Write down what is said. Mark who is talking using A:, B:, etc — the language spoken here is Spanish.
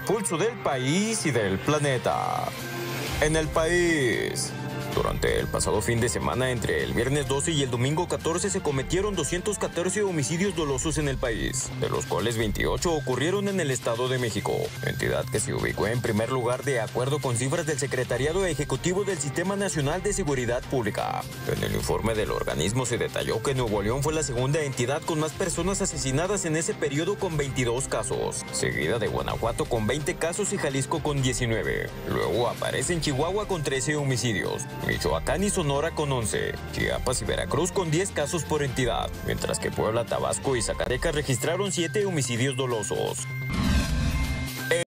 A: pulso del país y del planeta. En el país. Durante el pasado fin de semana, entre el viernes 12 y el domingo 14, se cometieron 214 homicidios dolosos en el país, de los cuales 28 ocurrieron en el Estado de México, entidad que se ubicó en primer lugar de acuerdo con cifras del Secretariado Ejecutivo del Sistema Nacional de Seguridad Pública. En el informe del organismo se detalló que Nuevo León fue la segunda entidad con más personas asesinadas en ese periodo con 22 casos, seguida de Guanajuato con 20 casos y Jalisco con 19. Luego aparece en Chihuahua con 13 homicidios. Michoacán y Sonora con 11, Chiapas y Veracruz con 10 casos por entidad, mientras que Puebla, Tabasco y Zacatecas registraron 7 homicidios dolosos.